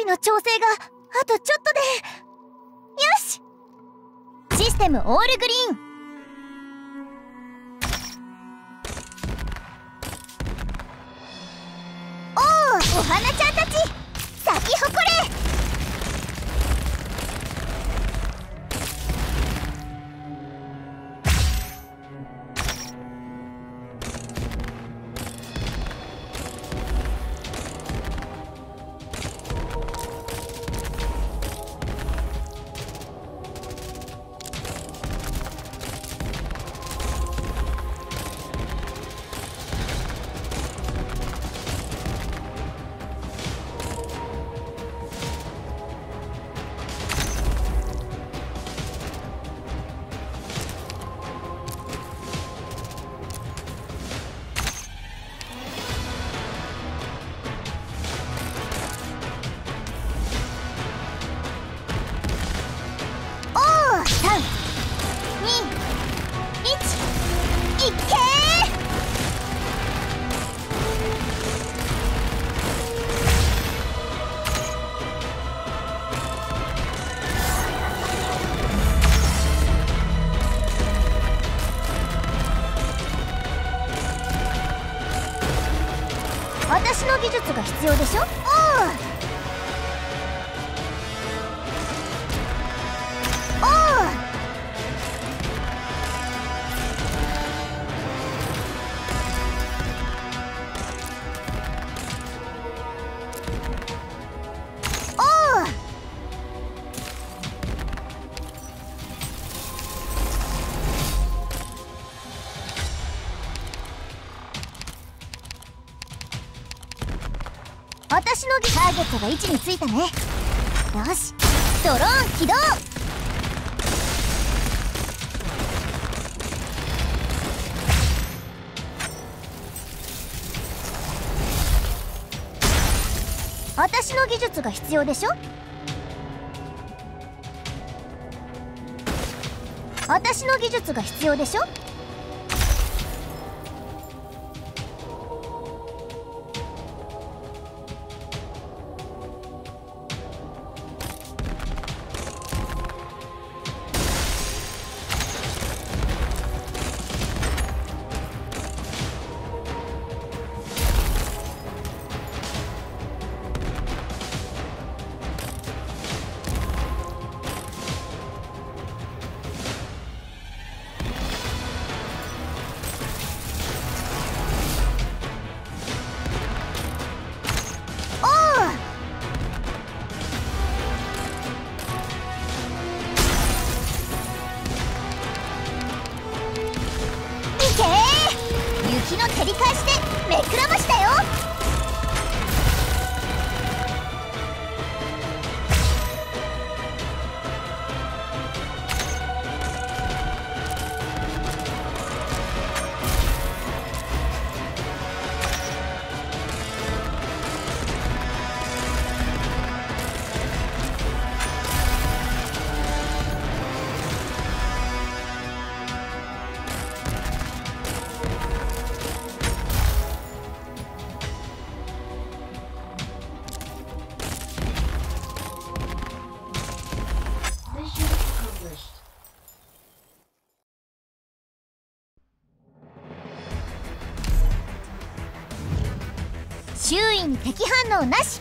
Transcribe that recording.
備の調整があとちょっとで。よし。システムオールグリーンおおお花ちゃんたち。咲き誇れ。私の技術が必要でしょ？おう。私のターゲットが位置についたね。よし。ドローン起動。私の技術が必要でしょ？私の技術が必要でしょ？敵の照り返しで目くらましだよ。周囲に敵反応なし